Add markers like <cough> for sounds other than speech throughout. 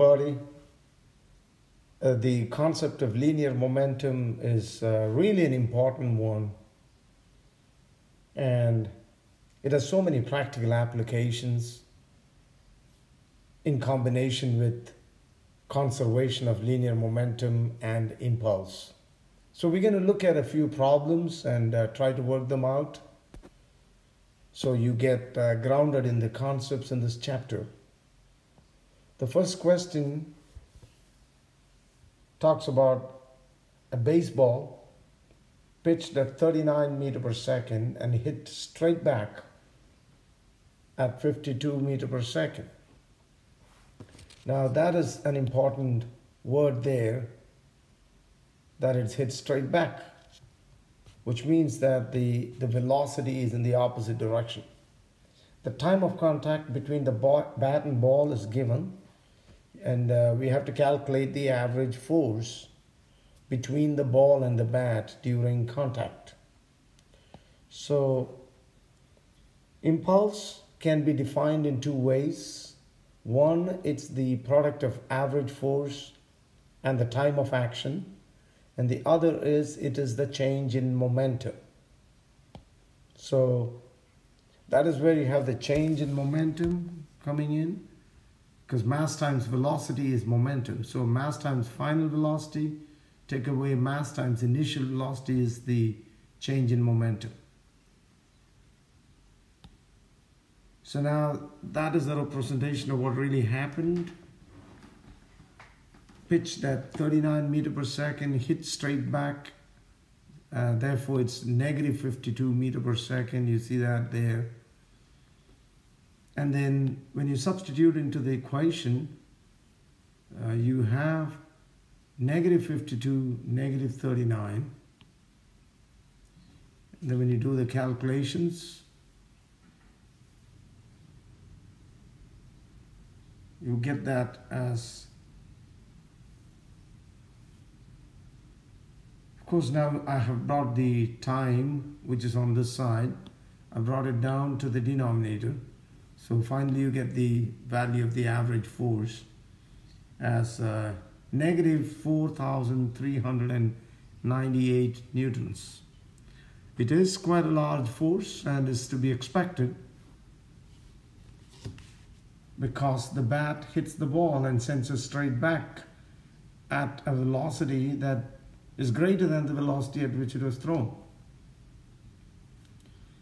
everybody. Uh, the concept of linear momentum is uh, really an important one. And it has so many practical applications in combination with conservation of linear momentum and impulse. So we're going to look at a few problems and uh, try to work them out so you get uh, grounded in the concepts in this chapter. The first question talks about a baseball pitched at 39 meter per second and hit straight back at 52 meter per second. Now that is an important word there that it's hit straight back, which means that the, the velocity is in the opposite direction. The time of contact between the bat and ball is given, and uh, we have to calculate the average force between the ball and the bat during contact. So, impulse can be defined in two ways one, it's the product of average force and the time of action. And the other is it is the change in momentum. So that is where you have the change in momentum coming in because mass times velocity is momentum. So mass times final velocity, take away mass times initial velocity is the change in momentum. So now that is a representation of what really happened. Pitched at 39 meter per second, hit straight back. Uh, therefore, it's negative 52 meter per second. You see that there. And then when you substitute into the equation, uh, you have negative 52, negative 39. And then when you do the calculations, you get that as of course now I have brought the time which is on this side I brought it down to the denominator so finally you get the value of the average force as uh, negative 4,398 newtons. It is quite a large force and is to be expected because the bat hits the ball and sends it straight back at a velocity that is greater than the velocity at which it was thrown.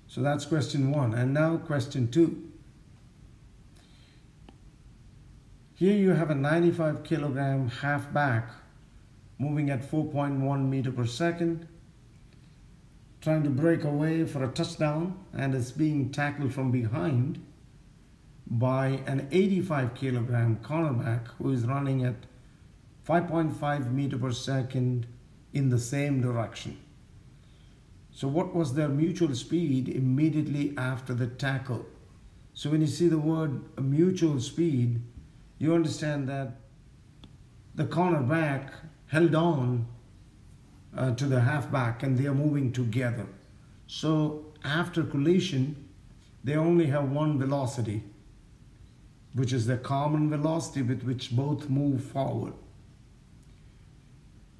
So that's question one. And now question two. Here you have a 95 kilogram halfback moving at 4.1 meter per second, trying to break away for a touchdown and is being tackled from behind by an 85 kilogram cornerback who is running at 5.5 meter per second in the same direction. So what was their mutual speed immediately after the tackle? So when you see the word mutual speed, you understand that the cornerback held on uh, to the halfback and they are moving together. So after collision, they only have one velocity which is the common velocity with which both move forward.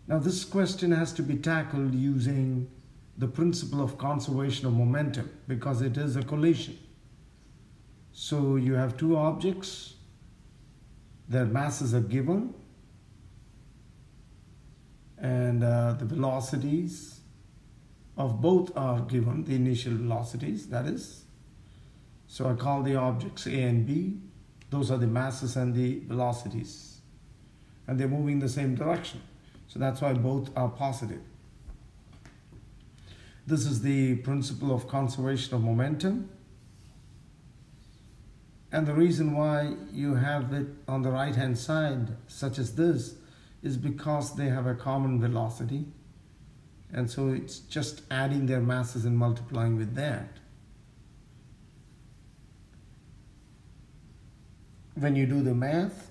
Now this question has to be tackled using the principle of conservation of momentum because it is a collision. So you have two objects, their masses are given and uh, the velocities of both are given, the initial velocities that is. So I call the objects A and B those are the masses and the velocities. And they're moving in the same direction. So that's why both are positive. This is the principle of conservation of momentum. And the reason why you have it on the right hand side, such as this, is because they have a common velocity. And so it's just adding their masses and multiplying with that. when you do the math,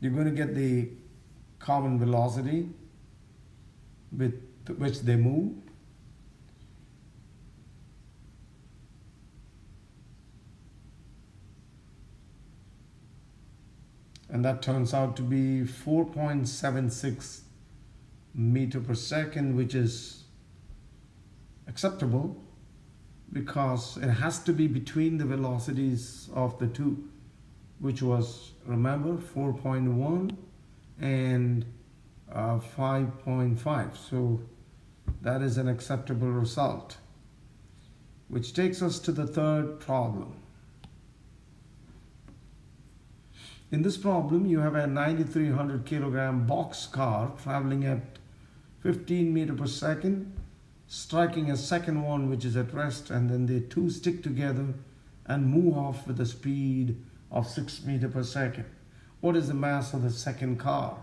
you're going to get the common velocity with which they move. And that turns out to be 4.76 meter per second which is acceptable because it has to be between the velocities of the two which was remember 4.1 and uh, 5.5 so that is an acceptable result which takes us to the third problem In this problem, you have a 9300 kilogram box car traveling at 15 meter per second, striking a second one which is at rest, and then the two stick together and move off with a speed of 6 meter per second. What is the mass of the second car?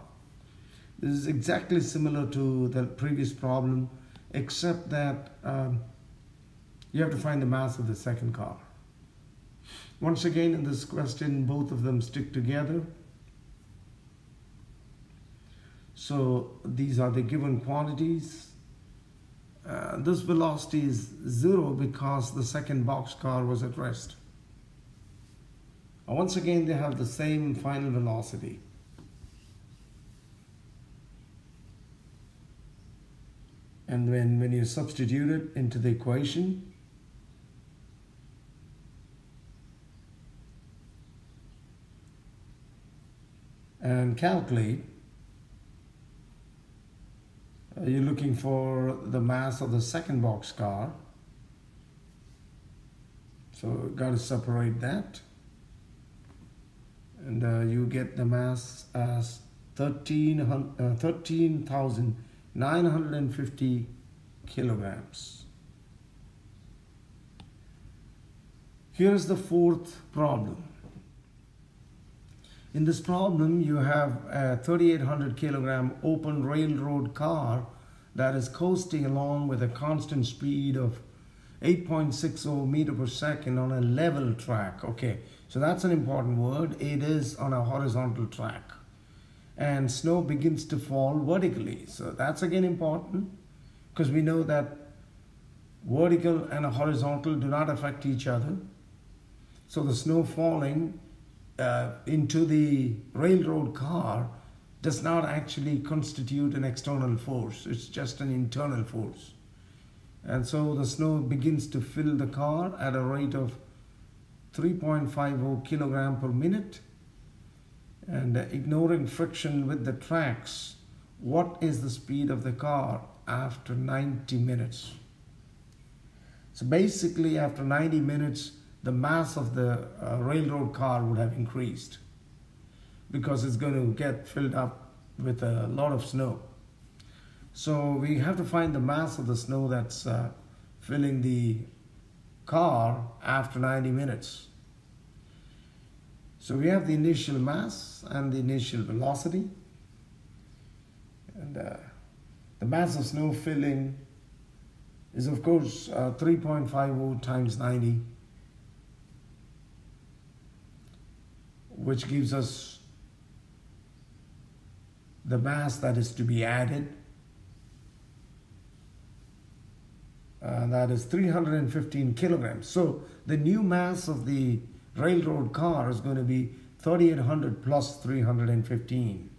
This is exactly similar to the previous problem, except that um, you have to find the mass of the second car. Once again in this question, both of them stick together. So these are the given quantities. Uh, this velocity is zero because the second boxcar was at rest. Once again, they have the same final velocity. And when, when you substitute it into the equation, and calculate, you're looking for the mass of the second box car. So got to separate that. And uh, you get the mass as 13,950 uh, kilograms. Here's the fourth problem. In this problem, you have a 3800 kilogram open railroad car that is coasting along with a constant speed of 8.60 meter per second on a level track. Okay, so that's an important word. It is on a horizontal track. And snow begins to fall vertically. So that's again important because we know that vertical and horizontal do not affect each other. So the snow falling uh, into the railroad car does not actually constitute an external force, it's just an internal force. And so the snow begins to fill the car at a rate of 3.50 kilogram per minute. And uh, ignoring friction with the tracks, what is the speed of the car after 90 minutes? So basically, after 90 minutes, the mass of the uh, railroad car would have increased because it's going to get filled up with a lot of snow. So we have to find the mass of the snow that's uh, filling the car after 90 minutes. So we have the initial mass and the initial velocity. And uh, the mass of snow filling is of course uh, 3.50 times 90 which gives us the mass that is to be added. Uh, that is 315 kilograms. So the new mass of the railroad car is going to be 3800 plus 315.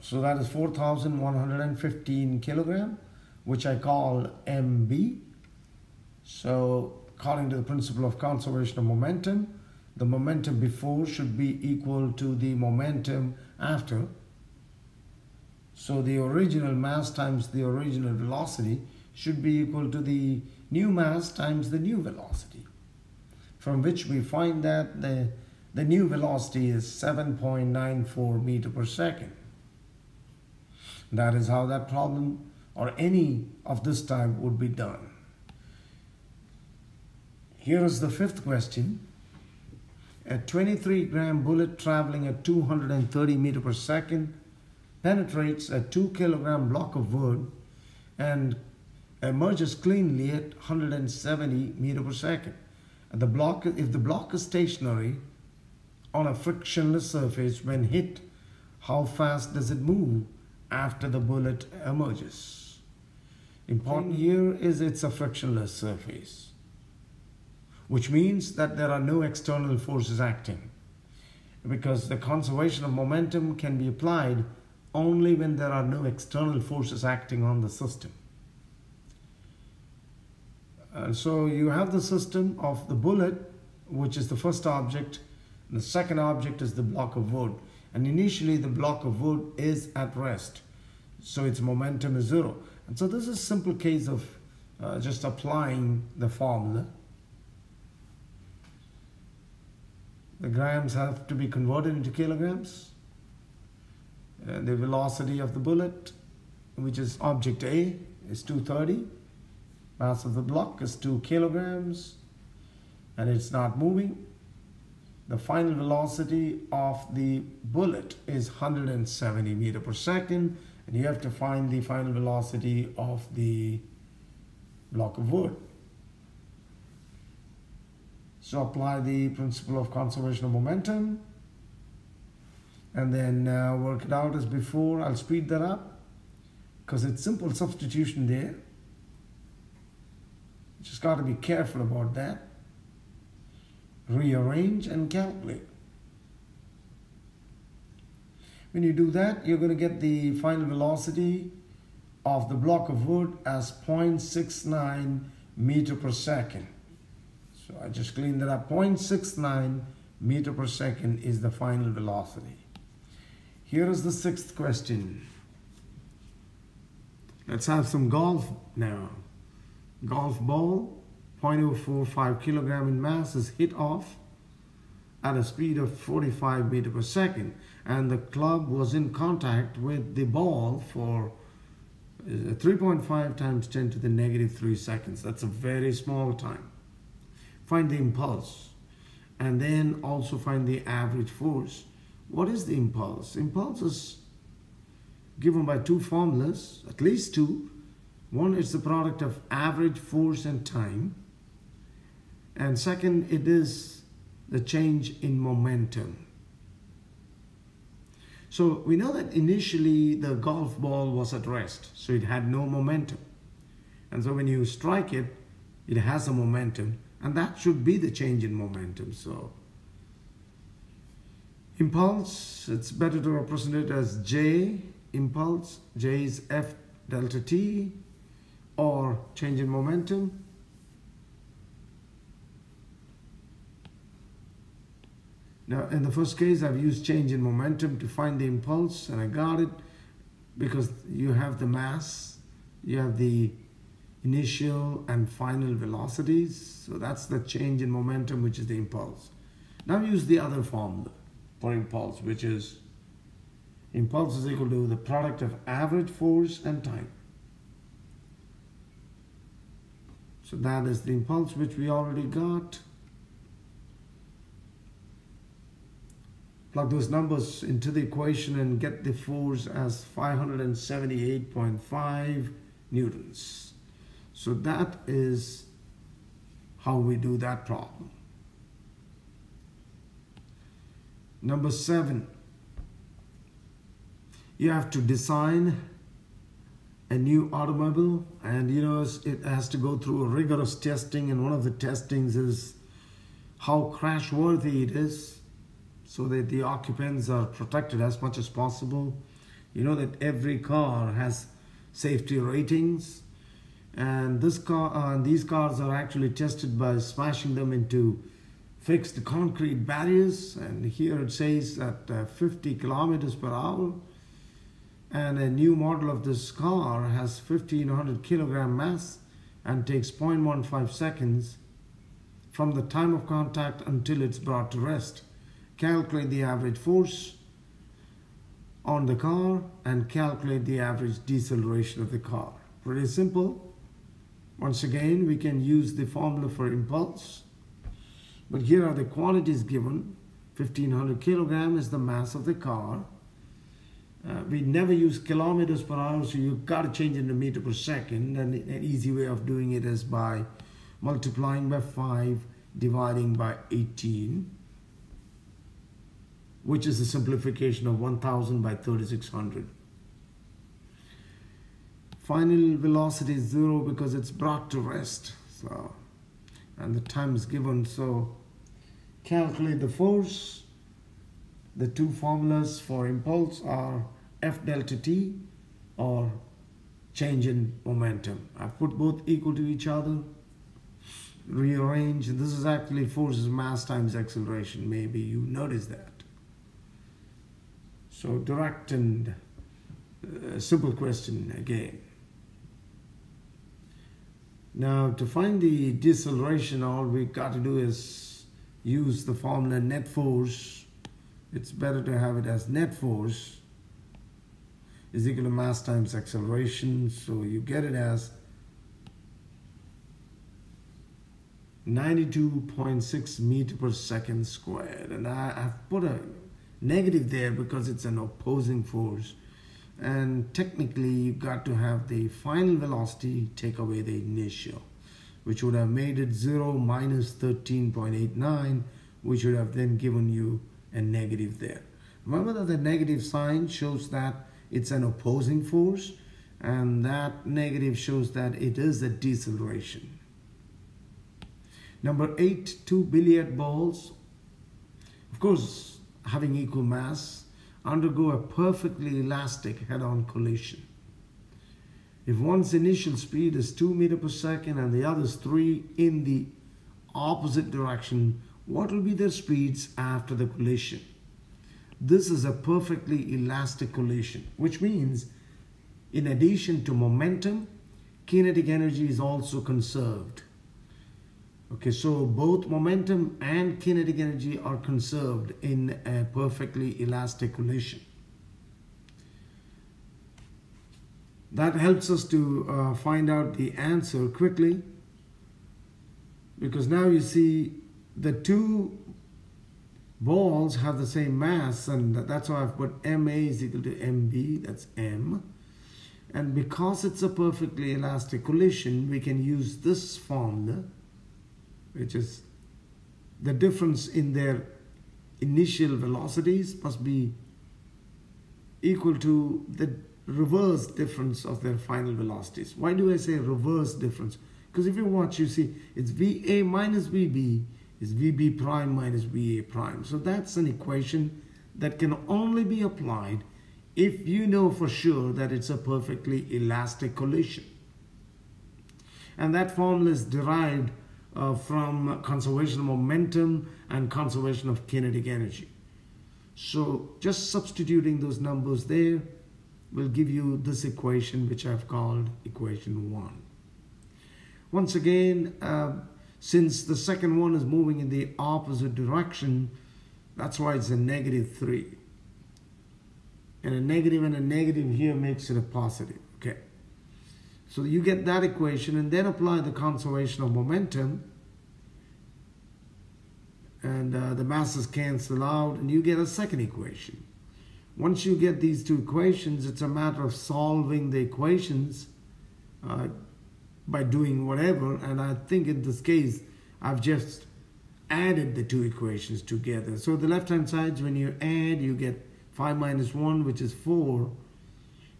So that is 4115 kilogram, which I call MB. So according to the principle of conservation of momentum, the momentum before should be equal to the momentum after. So the original mass times the original velocity should be equal to the new mass times the new velocity. From which we find that the, the new velocity is 7.94 meter per second. That is how that problem or any of this type would be done. Here is the fifth question. A 23 gram bullet traveling at 230 meter per second penetrates a 2 kilogram block of wood and emerges cleanly at 170 meter per second. And the block, if the block is stationary on a frictionless surface when hit, how fast does it move after the bullet emerges? Important here is it's a frictionless surface. Which means that there are no external forces acting. Because the conservation of momentum can be applied only when there are no external forces acting on the system. And so you have the system of the bullet, which is the first object, the second object is the block of wood. And initially the block of wood is at rest. So its momentum is zero. And so this is a simple case of uh, just applying the formula. The grams have to be converted into kilograms. Uh, the velocity of the bullet, which is object A, is 230. Mass of the block is 2 kilograms and it's not moving. The final velocity of the bullet is 170 meter per second and you have to find the final velocity of the block of wood. So apply the principle of conservation of momentum and then uh, work it out as before. I'll speed that up because it's simple substitution there. Just got to be careful about that. Rearrange and calculate. When you do that, you're going to get the final velocity of the block of wood as 0.69 meter per second. So I just cleaned that up. 0.69 meter per second is the final velocity. Here is the sixth question. Let's have some golf now. Golf ball, 0.045 kilogram in mass is hit off at a speed of 45 meter per second and the club was in contact with the ball for uh, 3.5 times 10 to the negative 3 seconds. That's a very small time. Find the impulse and then also find the average force. What is the impulse? Impulse is given by two formulas, at least two. One is the product of average force and time. And second, it is the change in momentum. So we know that initially the golf ball was at rest, so it had no momentum. And so when you strike it, it has a momentum, and that should be the change in momentum. So impulse, it's better to represent it as J impulse, J is F delta T, or change in momentum. Now, in the first case, I've used change in momentum to find the impulse, and I got it because you have the mass, you have the initial and final velocities. So that's the change in momentum, which is the impulse. Now use the other formula for impulse, which is impulse is equal to the product of average force and time. So that is the impulse which we already got. Plug those numbers into the equation and get the force as 578.5 newtons. So that is how we do that problem. Number seven, you have to design a new automobile and you know it has to go through a rigorous testing and one of the testings is how crash worthy it is so that the occupants are protected as much as possible you know that every car has safety ratings and this car uh, these cars are actually tested by smashing them into fixed concrete barriers and here it says that uh, 50 kilometers per hour and a new model of this car has 1500 kilogram mass and takes 0.15 seconds from the time of contact until it's brought to rest. Calculate the average force on the car and calculate the average deceleration of the car. Pretty simple. Once again, we can use the formula for impulse. But here are the quantities given. 1500 kilogram is the mass of the car. Uh, we never use kilometers per hour, so you've got to change into meter per second. And an easy way of doing it is by multiplying by 5, dividing by 18, which is a simplification of 1000 by 3600. Final velocity is zero because it's brought to rest. So and the time is given. So calculate the force. The two formulas for impulse are F delta T or change in momentum. I put both equal to each other. Rearrange. This is actually force is mass times acceleration. Maybe you notice that. So direct and uh, simple question again. Now to find the deceleration all we've got to do is use the formula net force. It's better to have it as net force is equal to mass times acceleration. So you get it as 92.6 meter per second squared. And I, have put a negative there because it's an opposing force. And technically, you've got to have the final velocity take away the initial, which would have made it 0 minus 13.89, which would have then given you a negative there. Remember that the negative sign shows that it's an opposing force, and that negative shows that it is a deceleration. Number eight, two billiard balls. Of course, having equal mass, undergo a perfectly elastic head-on collision. If one's initial speed is 2 meter per second and the other's 3 in the opposite direction, what will be their speeds after the collision? This is a perfectly elastic collision, which means in addition to momentum, kinetic energy is also conserved. Okay, so both momentum and kinetic energy are conserved in a perfectly elastic collision. That helps us to uh, find out the answer quickly because now you see the two balls have the same mass and that's why I've put MA is equal to MB, that's M. And because it's a perfectly elastic collision, we can use this formula which is the difference in their initial velocities must be equal to the reverse difference of their final velocities. Why do I say reverse difference? Because if you watch, you see it's VA minus VB is VB prime minus VA prime. So that's an equation that can only be applied if you know for sure that it's a perfectly elastic collision. And that formula is derived uh, from conservation of momentum and conservation of kinetic energy. So just substituting those numbers there will give you this equation which I've called equation 1. Once again, uh, since the second one is moving in the opposite direction, that's why it's a negative 3. And a negative and a negative here makes it a positive. So you get that equation and then apply the conservation of momentum and uh, the masses cancel out and you get a second equation. Once you get these two equations, it's a matter of solving the equations uh, by doing whatever. And I think in this case, I've just added the two equations together. So the left-hand side, when you add, you get 5 minus 1, which is 4.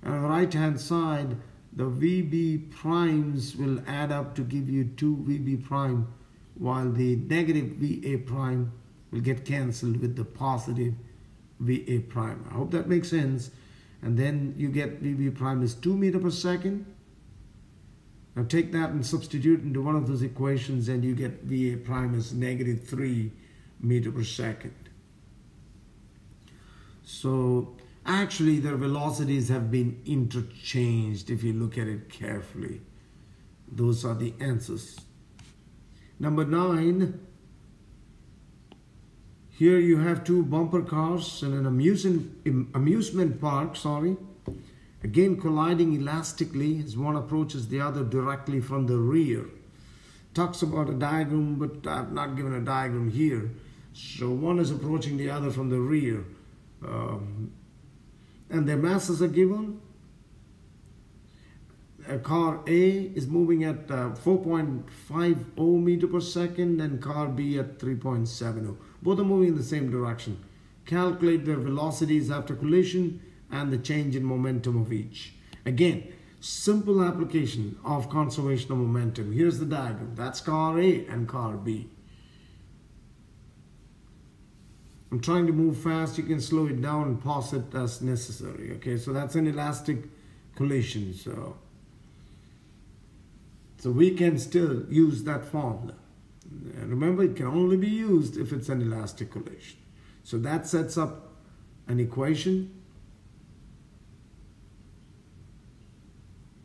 And on the right-hand side, the VB primes will add up to give you 2 VB prime, while the negative VA prime will get cancelled with the positive VA prime. I hope that makes sense. And then you get VB prime is 2 meter per second. Now take that and substitute into one of those equations and you get VA prime is negative 3 meter per second. So actually their velocities have been interchanged if you look at it carefully. Those are the answers. Number 9, here you have two bumper cars and an amusement, amusement park, sorry. Again colliding elastically as one approaches the other directly from the rear. Talks about a diagram, but I've not given a diagram here. So one is approaching the other from the rear. Um, and their masses are given. Uh, car A is moving at uh, 4.50 meter per second and car B at 3.70. Both are moving in the same direction. Calculate their velocities after collision and the change in momentum of each. Again, simple application of conservation of momentum. Here's the diagram. That's car A and car B. I'm trying to move fast. You can slow it down and pause it as necessary. Okay, so that's an elastic collision. So, so we can still use that formula. And Remember, it can only be used if it's an elastic collision. So that sets up an equation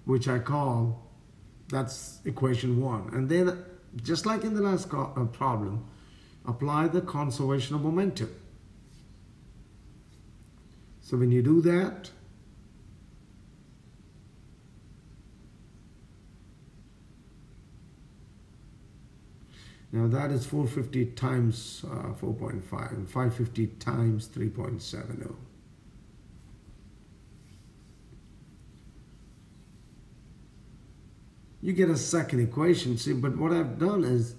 which I call that's equation one. And then, just like in the last uh, problem, apply the conservation of momentum. So when you do that, Now that is 450 times uh, 4.5 and 550 times 3.70. You get a second equation. See, but what I've done is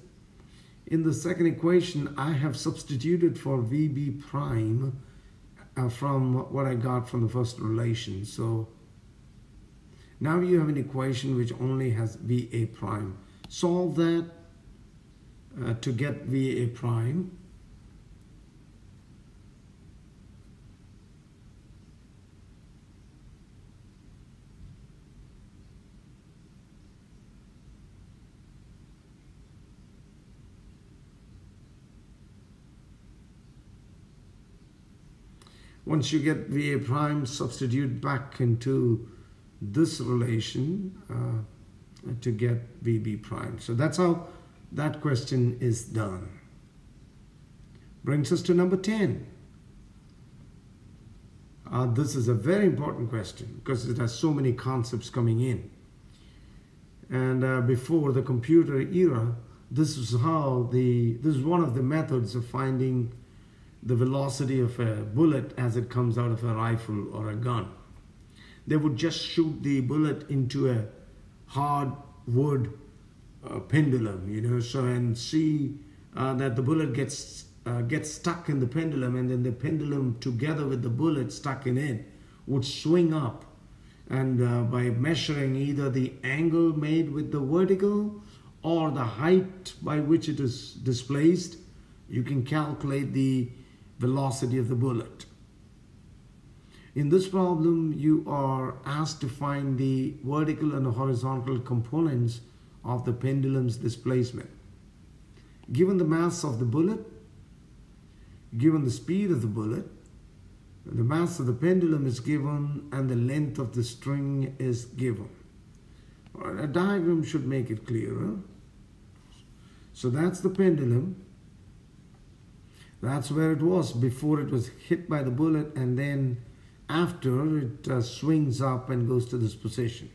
in the second equation, I have substituted for VB prime uh, from what I got from the first relation. So now you have an equation which only has VA prime. Solve that uh, to get VA prime. Once you get VA prime, substitute back into this relation uh, to get VB prime. So that's how that question is done. Brings us to number 10. Uh, this is a very important question because it has so many concepts coming in. And uh, before the computer era, this is how the, this is one of the methods of finding the velocity of a bullet as it comes out of a rifle or a gun. They would just shoot the bullet into a hard wood uh, pendulum, you know, so and see uh, that the bullet gets uh, gets stuck in the pendulum, and then the pendulum, together with the bullet stuck in it, would swing up. And uh, by measuring either the angle made with the vertical or the height by which it is displaced, you can calculate the velocity of the bullet. In this problem, you are asked to find the vertical and horizontal components of the pendulum's displacement. Given the mass of the bullet, given the speed of the bullet, the mass of the pendulum is given and the length of the string is given. A diagram should make it clearer. So that's the pendulum. That's where it was before it was hit by the bullet and then after it uh, swings up and goes to this position.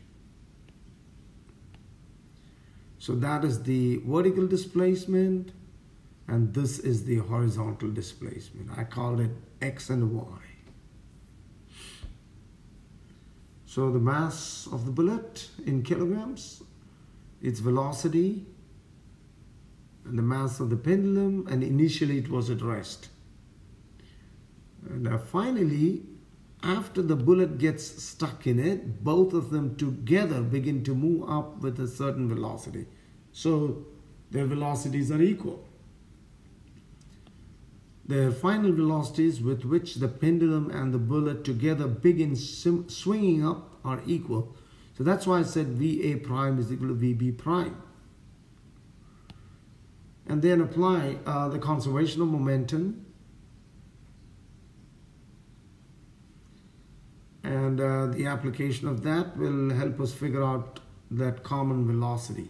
So that is the vertical displacement and this is the horizontal displacement. I called it X and Y. So the mass of the bullet in kilograms, its velocity, the mass of the pendulum, and initially it was at rest. And uh, finally, after the bullet gets stuck in it, both of them together begin to move up with a certain velocity. So their velocities are equal. Their final velocities with which the pendulum and the bullet together begin swinging up are equal. So that's why I said VA prime is equal to VB prime. And then apply uh, the conservation of momentum and uh, the application of that will help us figure out that common velocity.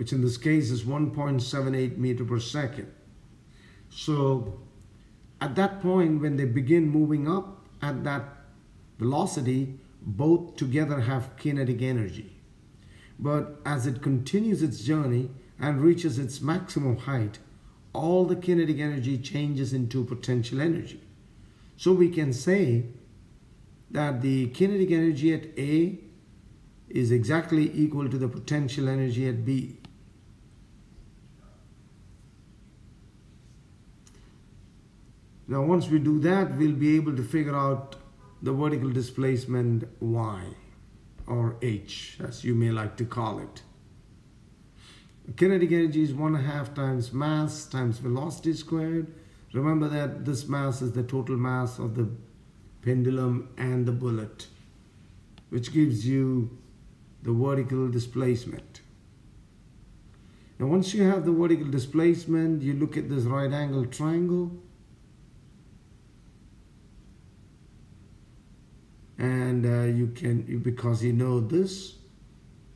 which in this case is 1.78 meter per second. So at that point, when they begin moving up at that velocity, both together have kinetic energy. But as it continues its journey and reaches its maximum height, all the kinetic energy changes into potential energy. So we can say that the kinetic energy at A is exactly equal to the potential energy at B. Now once we do that, we'll be able to figure out the vertical displacement y or h as you may like to call it. Kinetic energy is one half times mass times velocity squared. Remember that this mass is the total mass of the pendulum and the bullet, which gives you the vertical displacement. Now once you have the vertical displacement, you look at this right angle triangle and uh, you can because you know this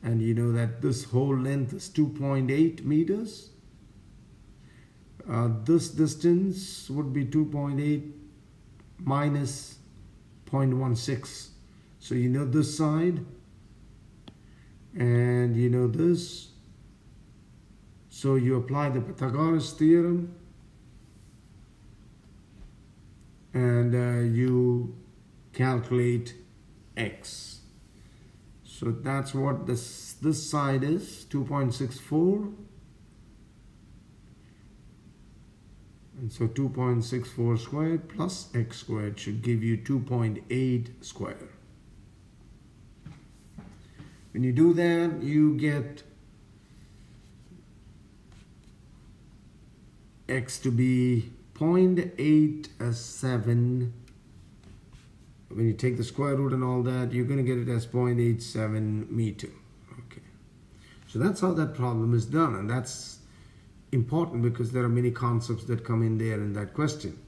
and you know that this whole length is 2.8 meters uh, this distance would be 2.8 minus 0.16 so you know this side and you know this. So you apply the Pythagoras theorem and uh, you calculate x. So that's what this, this side is, 2.64. And so 2.64 squared plus x squared should give you 2.8 squared. When you do that, you get x to be 0.87 when you take the square root and all that, you're going to get it as 0.87 meter. Okay. So that's how that problem is done. And that's important because there are many concepts that come in there in that question.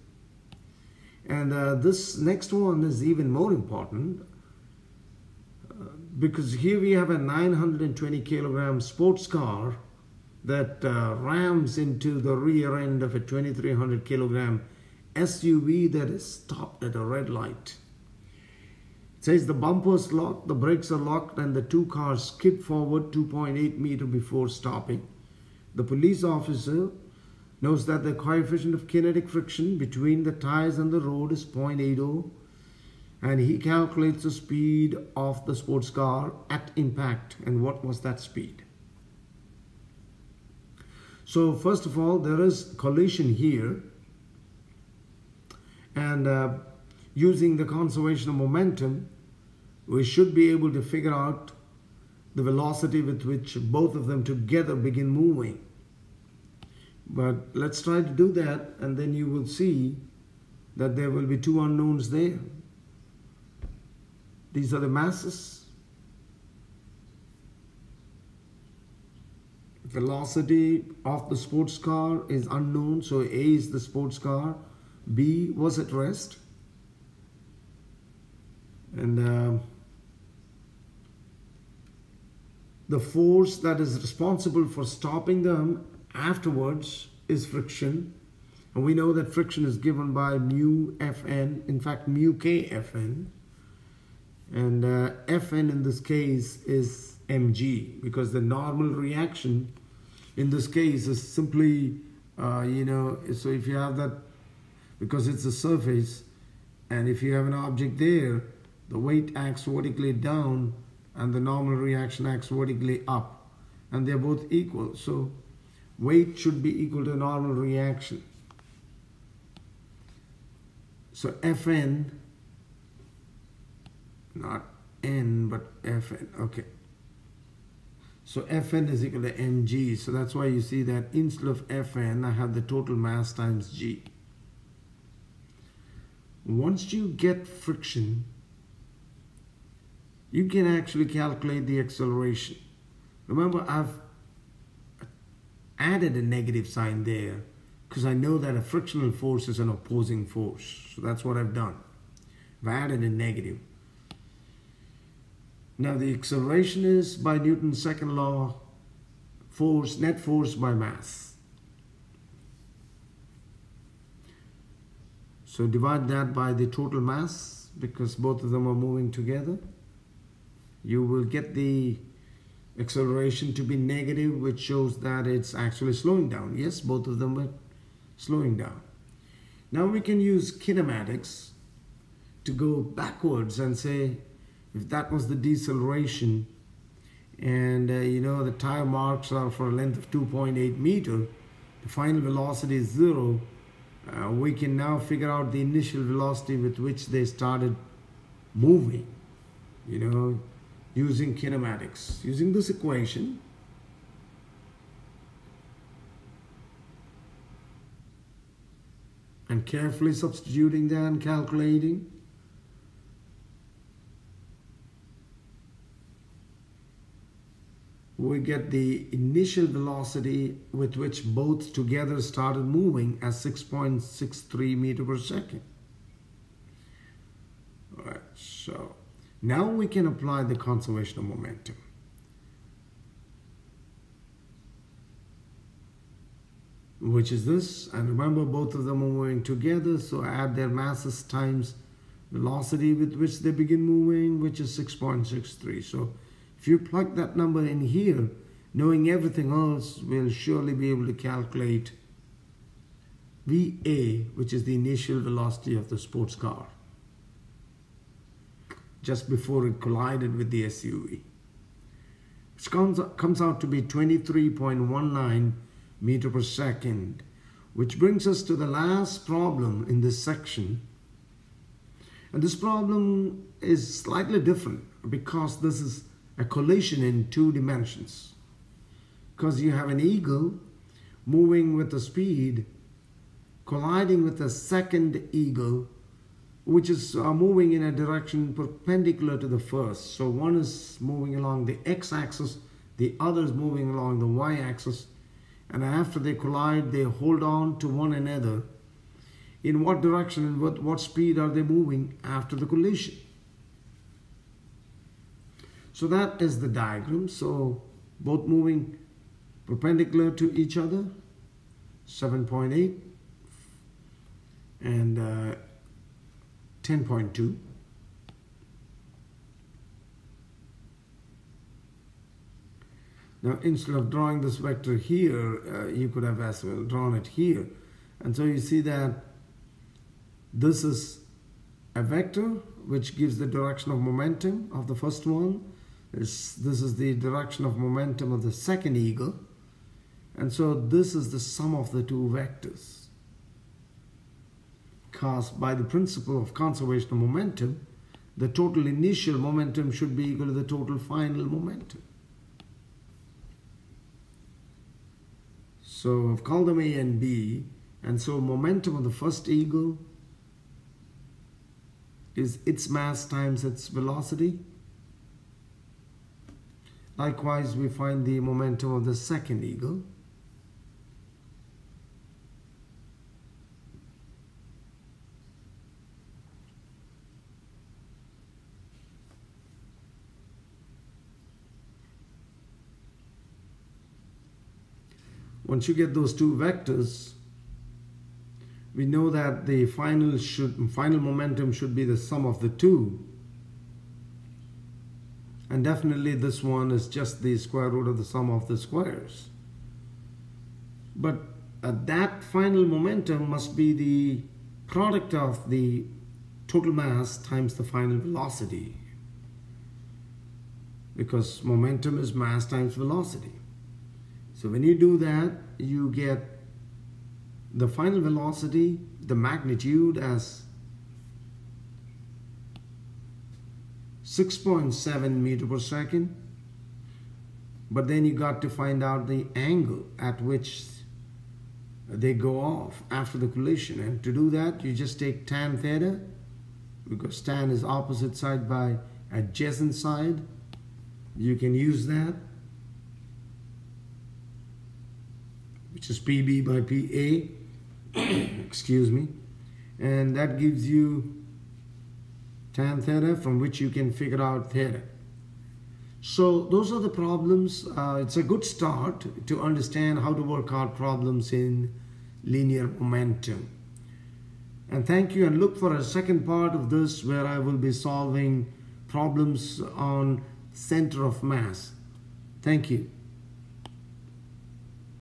And uh, this next one is even more important uh, because here we have a 920 kilogram sports car that uh, rams into the rear end of a 2300 kilogram SUV that is stopped at a red light says the bumpers locked, the brakes are locked, and the two cars skid forward 2.8 meter before stopping. The police officer knows that the coefficient of kinetic friction between the tires and the road is 0.80 and he calculates the speed of the sports car at impact and what was that speed. So first of all there is collision here and uh, using the conservation of momentum we should be able to figure out the velocity with which both of them together begin moving. But let's try to do that and then you will see that there will be two unknowns there. These are the masses. Velocity of the sports car is unknown, so A is the sports car, B was at rest. And uh, the force that is responsible for stopping them afterwards is friction. And we know that friction is given by mu Fn, in fact mu k Fn. And uh, Fn in this case is mg because the normal reaction in this case is simply, uh, you know, so if you have that, because it's a surface, and if you have an object there, the weight acts vertically down and the normal reaction acts vertically up and they're both equal. So weight should be equal to normal reaction. So Fn not N but Fn okay. So Fn is equal to mg so that's why you see that instead of Fn I have the total mass times g. Once you get friction you can actually calculate the acceleration. Remember, I've added a negative sign there because I know that a frictional force is an opposing force. So that's what I've done. I've added a negative. Now the acceleration is by Newton's second law, force, net force by mass. So divide that by the total mass because both of them are moving together you will get the acceleration to be negative which shows that it's actually slowing down. Yes both of them are slowing down. Now we can use kinematics to go backwards and say if that was the deceleration and uh, you know the tire marks are for a length of 2.8 meter the final velocity is zero uh, we can now figure out the initial velocity with which they started moving. You know using kinematics using this equation and carefully substituting that and calculating we get the initial velocity with which both together started moving as 6.63 meter per second. All right, so now we can apply the conservation of momentum. Which is this, and remember both of them are moving together, so add their masses times velocity with which they begin moving, which is 6.63. So if you plug that number in here, knowing everything else, we'll surely be able to calculate VA, which is the initial velocity of the sports car, just before it collided with the SUV. Which comes, out to be 23.19 meter per second, which brings us to the last problem in this section. And this problem is slightly different because this is a collision in two dimensions. Because you have an eagle moving with a speed, colliding with a second eagle, which is uh, moving in a direction perpendicular to the first. So one is moving along the x-axis, the other is moving along the y-axis. And after they collide, they hold on to one another. In what direction and what, what speed are they moving after the collision? So that is the diagram. So both moving perpendicular to each other, 7.8 and uh, 10.2. Now instead of drawing this vector here, uh, you could have as well drawn it here. And so you see that this is a vector which gives the direction of momentum of the first one this, this is the direction of momentum of the second eagle. And so this is the sum of the two vectors. Because by the principle of conservation of momentum, the total initial momentum should be equal to the total final momentum. So I've called them A and B, and so momentum of the first eagle is its mass times its velocity. Likewise, we find the momentum of the second eagle. Once you get those two vectors, we know that the final should final momentum should be the sum of the two and definitely this one is just the square root of the sum of the squares. But uh, that final momentum must be the product of the total mass times the final velocity. Because momentum is mass times velocity. So when you do that, you get the final velocity, the magnitude as 6.7 meter per second. But then you got to find out the angle at which they go off after the collision. And to do that, you just take tan theta, because tan is opposite side by adjacent side. You can use that, which is PB by PA, <coughs> excuse me. And that gives you tan theta from which you can figure out theta. So those are the problems. Uh, it's a good start to understand how to work out problems in linear momentum. And thank you and look for a second part of this where I will be solving problems on center of mass. Thank you.